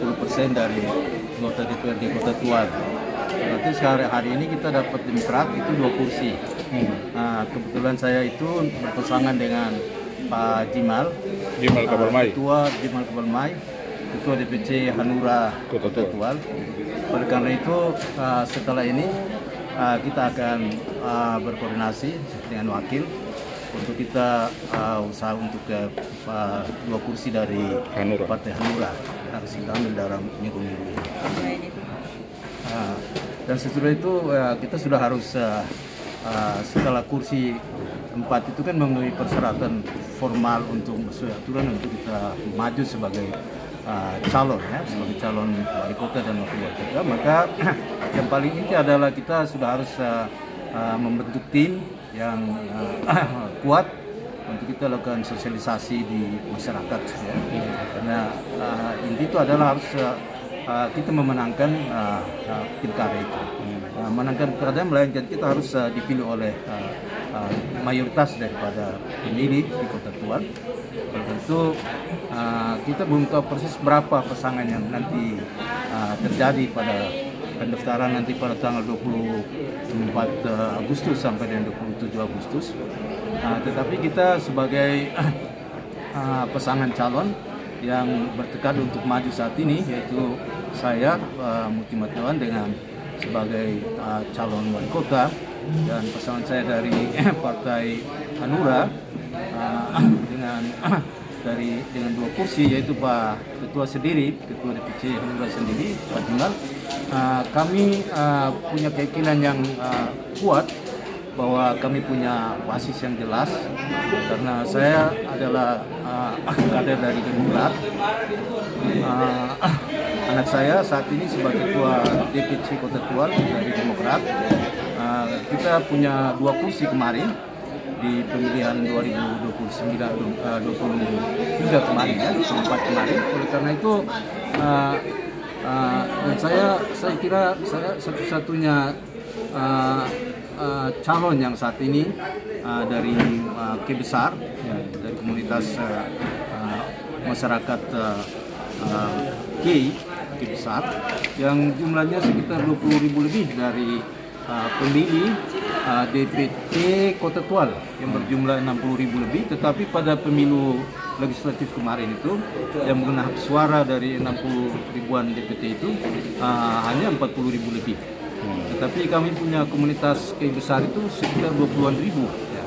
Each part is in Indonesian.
20% dari anggota DPRD Kota Tual. Berarti sehari hari ini kita dapat Demokrat itu dua kursi. Nah, kebetulan saya itu berpasangan dengan Pak Jimal, Jimal Kabalmai. Ketua Jimal Kabalmai, Ketua DPC Hanura Kota Kota, Tual. Oleh karena itu uh, setelah ini uh, kita akan uh, berkoordinasi dengan wakil untuk kita uh, usaha untuk ke uh, dua kursi dari Hanura. Partai Hanura harus kita ambil dalam minggu-minggu ini. Uh, dan sesudah itu uh, kita sudah harus uh, uh, setelah kursi empat itu kan memenuhi persyaratan formal untuk sesuai aturan untuk kita maju sebagai uh, calon ya sebagai calon wali kota dan wakil wali kota maka yang paling inti adalah kita sudah harus uh, uh, membentuk tim yang uh, kuat untuk kita lakukan sosialisasi di masyarakat ya. karena uh, inti itu adalah harus uh, uh, kita memenangkan uh, uh, pilkada itu. Uh, menangkan pilkada melainkan kita harus uh, dipilih oleh uh, uh, mayoritas daripada pemilih di kota Tuan oleh itu uh, kita belum tahu persis berapa pasangan yang nanti uh, terjadi pada pendaftaran nanti pada tanggal 24 uh, Agustus sampai dengan 27 Agustus. Uh, tetapi kita sebagai uh, pasangan calon yang bertekad untuk maju saat ini yaitu saya uh, Muti Matlawan dengan sebagai uh, calon wali kota dan pasangan saya dari Partai Hanura uh, dengan dari dengan dua kursi yaitu Pak Ketua sendiri, Ketua DPC Hanura sendiri, Pak Jimal. Uh, kami uh, punya keyakinan yang uh, kuat bahwa kami punya basis yang jelas karena saya adalah uh, kader dari Demokrat. Uh, anak saya saat ini sebagai ketua DPC Kota Tual dari Demokrat. Uh, kita punya dua kursi kemarin di pemilihan 2029 uh, 23 kemarin ya, 24 kemarin. Oleh karena itu uh, uh, dan saya saya kira saya satu-satunya uh, uh, calon yang saat ini uh, dari uh, Kebesar ya, dari komunitas uh, uh, masyarakat uh, uh, K Kebesar yang jumlahnya sekitar 20 ribu lebih dari uh, pemilih uh, DPT Kota Tual yang berjumlah 60 ribu lebih tetapi pada pemilu legislatif kemarin itu yang mengenai hak suara dari 60 ribuan DPT itu uh, hanya 40 ribu lebih. Tetapi kami punya komunitas kayu besar itu sekitar 20-an ribu. Ya.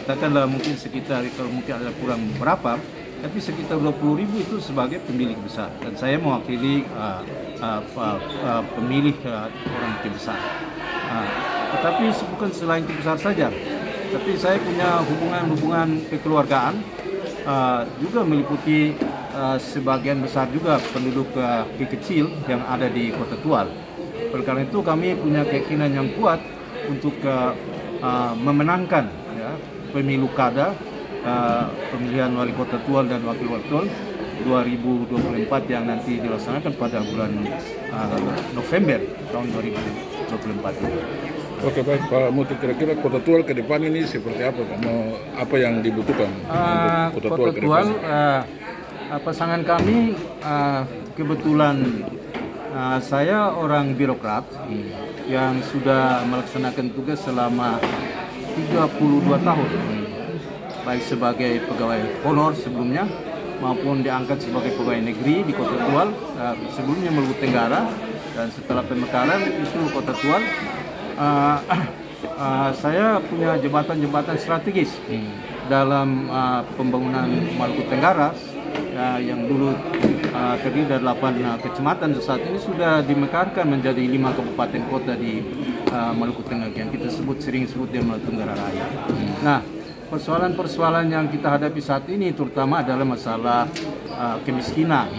katakanlah mungkin sekitar kalau mungkin ada kurang berapa tapi sekitar 20 ribu itu sebagai pemilik besar. Dan saya mewakili uh, uh, uh, uh, pemilih uh, orang kayu besar uh, tetapi bukan selain kayu besar saja tapi saya punya hubungan-hubungan kekeluargaan uh, juga meliputi uh, sebagian besar juga penduduk uh, kecil yang ada di kota Tual. Oleh karena itu kami punya keyakinan yang kuat untuk uh, uh, memenangkan ya, pemilu kada uh, pemilihan wali kota Tual dan wakil wali kota 2024 yang nanti dilaksanakan pada bulan uh, November tahun 2024 ini. Oke baik Pak Muti kira-kira Kota Tual ke depan ini seperti apa Pak? Mau apa yang dibutuhkan Uh, Kota Kota Tual ke depan? Tual, uh, uh, pasangan kami uh, kebetulan uh, saya orang birokrat yang sudah melaksanakan tugas selama 32 tahun baik sebagai pegawai honor sebelumnya maupun diangkat sebagai pegawai negeri di Kota Tual uh, sebelumnya Maluku Tenggara dan setelah pemekaran itu Kota Tual uh, uh, saya punya jembatan-jembatan strategis dalam uh, pembangunan Maluku Tenggara uh, yang dulu uh, terdiri dari 8 uh, kecamatan. Saat ini sudah dimekarkan menjadi lima kabupaten kota di uh, Maluku Tengah yang kita sebut sering sebut di Maluku Tenggara Raya. Nah, persoalan-persoalan yang kita hadapi saat ini terutama adalah masalah uh, kemiskinan.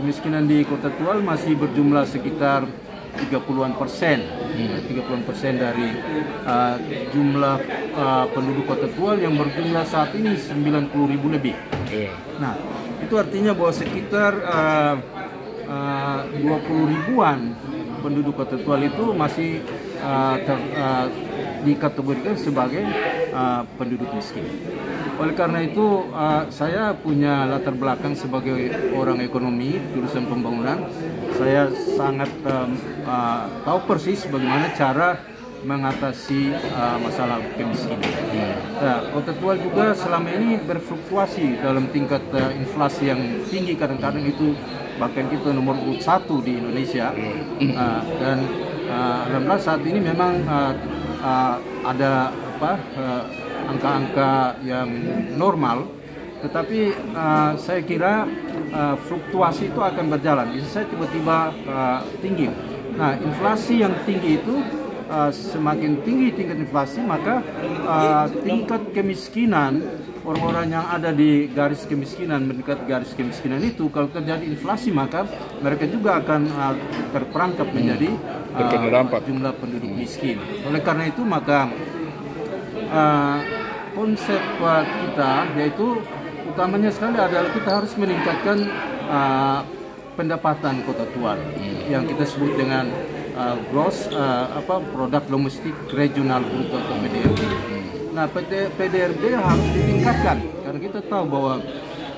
Kemiskinan di Kota Tual masih berjumlah sekitar 30-an persen, ya, 30-an persen dari uh, jumlah uh, penduduk Kota Tual yang berjumlah saat ini 90 ribu lebih. Iya. Nah, itu artinya bahwa sekitar uh, uh, 20 ribuan penduduk Kota Tual itu masih uh, ter, uh, dikategorikan sebagai uh, penduduk miskin. Oleh karena itu uh, saya punya latar belakang sebagai orang ekonomi jurusan pembangunan. Saya sangat um, uh, tahu persis bagaimana cara mengatasi uh, masalah kemiskinan. Nah, kota tua juga selama ini berfluktuasi dalam tingkat uh, inflasi yang tinggi kadang-kadang itu bahkan kita nomor urut satu di Indonesia uh, dan uh, alhamdulillah saat ini memang uh, uh, ada apa uh, angka-angka yang normal tetapi uh, saya kira uh, fluktuasi itu akan berjalan. Bisa saya tiba-tiba uh, tinggi. Nah inflasi yang tinggi itu uh, semakin tinggi tingkat inflasi maka uh, tingkat kemiskinan orang-orang yang ada di garis kemiskinan mendekat garis kemiskinan itu kalau terjadi inflasi maka mereka juga akan uh, terperangkap menjadi uh, jumlah penduduk miskin. Oleh karena itu maka uh, konsep uh, kita yaitu utamanya sekali adalah kita harus meningkatkan uh, pendapatan kota tua hmm. yang kita sebut dengan uh, gross uh, apa produk domestik regional bruto atau PDRB. Hmm. Nah, PD, PDRB harus ditingkatkan karena kita tahu bahwa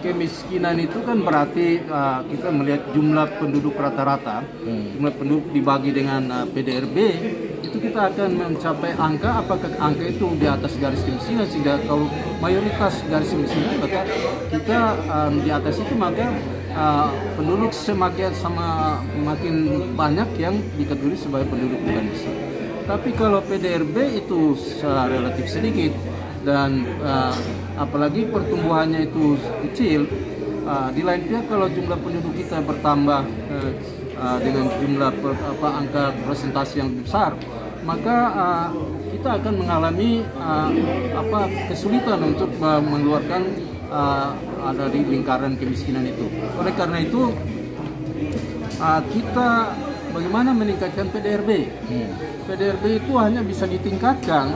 kemiskinan itu kan berarti uh, kita melihat jumlah penduduk rata-rata, hmm. jumlah penduduk dibagi dengan uh, PDRB itu kita akan mencapai angka apakah angka itu di atas garis kemiskinan sehingga kalau mayoritas garis kemiskinan maka kita um, di atas itu maka uh, penduduk semakin sama makin banyak yang dikategori sebagai penduduk bukan miskin. Tapi kalau PDRB itu relatif sedikit dan uh, apalagi pertumbuhannya itu kecil, uh, di lain pihak kalau jumlah penduduk kita bertambah uh, uh, dengan jumlah per, apa angka presentasi yang besar, maka uh, kita akan mengalami uh, apa kesulitan untuk uh, mengeluarkan uh, dari lingkaran kemiskinan itu. Oleh karena itu uh, kita bagaimana meningkatkan PDRB? Hmm. PDRB itu hanya bisa ditingkatkan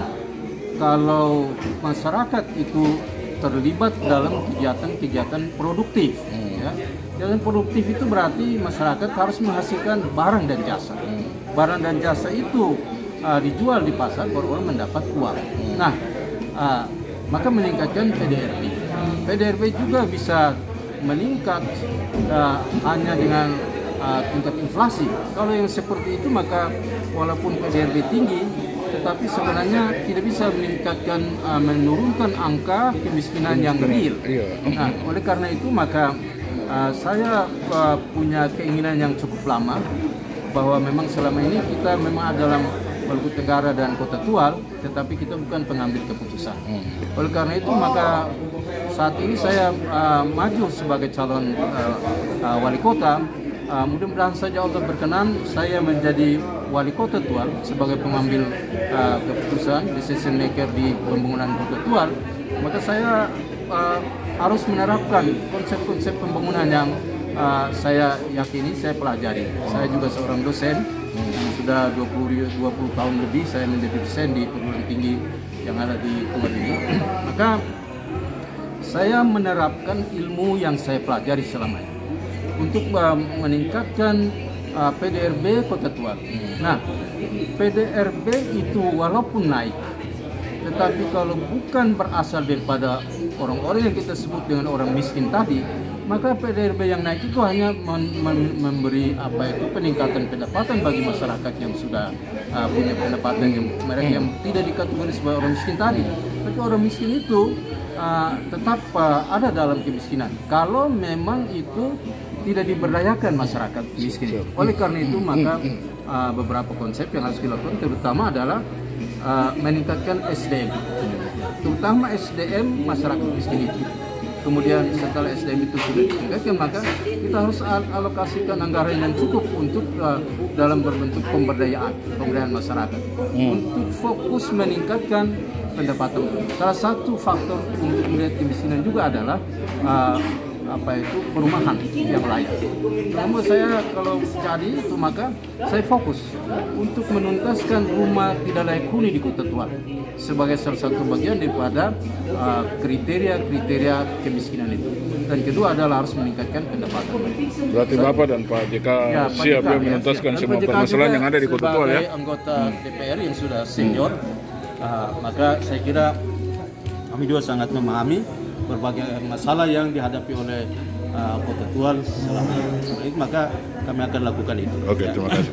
kalau masyarakat itu terlibat dalam kegiatan-kegiatan produktif. Hmm. Ya. Kegiatan produktif itu berarti masyarakat harus menghasilkan barang dan jasa. Hmm. Barang dan jasa itu uh, dijual di pasar baru orang mendapat uang. Hmm. Nah, uh, maka meningkatkan PDRB. PDRB juga bisa meningkat uh, hanya dengan uh, tingkat inflasi. Kalau yang seperti itu maka walaupun PDRB tinggi, tetapi sebenarnya tidak bisa meningkatkan uh, menurunkan angka kemiskinan yang real. Iya. Nah, oleh karena itu maka uh, saya uh, punya keinginan yang cukup lama bahwa memang selama ini kita memang dalam Maluku Tenggara dan Kota Tual, tetapi kita bukan pengambil keputusan. Hmm. Oleh karena itu maka saat ini saya uh, maju sebagai calon uh, uh, wali kota. Uh, mudah-mudahan saja Allah berkenan saya menjadi wali kota Tual sebagai pengambil uh, keputusan decision maker di pembangunan kota Tual. Maka saya uh, harus menerapkan konsep-konsep pembangunan yang uh, saya yakini saya pelajari. Saya juga seorang dosen yang sudah 20 20 tahun lebih saya menjadi dosen di perguruan tinggi yang ada di tempat ini. Maka saya menerapkan ilmu yang saya pelajari selama ini untuk uh, meningkatkan uh, PDRB Kota Tua. Nah, PDRB itu walaupun naik, tetapi kalau bukan berasal daripada orang-orang yang kita sebut dengan orang miskin tadi, maka PDRB yang naik itu hanya memberi apa itu peningkatan pendapatan bagi masyarakat yang sudah uh, punya pendapatan yang mereka yang tidak dikategori sebagai orang miskin tadi. Tapi orang miskin itu uh, tetap uh, ada dalam kemiskinan. Kalau memang itu tidak diberdayakan masyarakat miskin. Oleh karena itu maka uh, beberapa konsep yang harus dilakukan terutama adalah uh, meningkatkan SDM, terutama SDM masyarakat miskin itu. Kemudian setelah SDM itu sudah ditingkatkan maka kita harus al alokasikan anggaran yang cukup untuk uh, dalam berbentuk pemberdayaan, pemberdayaan masyarakat hmm. untuk fokus meningkatkan pendapatan. Salah satu faktor untuk melihat kemiskinan juga adalah uh, apa itu perumahan yang layak. Namun saya kalau jadi itu maka saya fokus untuk menuntaskan rumah tidak layak huni di Kota Tua sebagai salah satu bagian daripada uh, kriteria-kriteria uh, kemiskinan itu. Dan kedua adalah harus meningkatkan pendapatan Berarti Bapak dan Pak JK ya, siap ya, menuntaskan ya, semua permasalahan yang ada di Kota Tua ya. anggota hmm. DPR yang sudah senior, hmm. Uh, maka saya kira kami juga sangat memahami berbagai masalah yang dihadapi oleh uh, Kota Tual selama ini maka kami akan lakukan itu. Oke, Ya. terima kasih.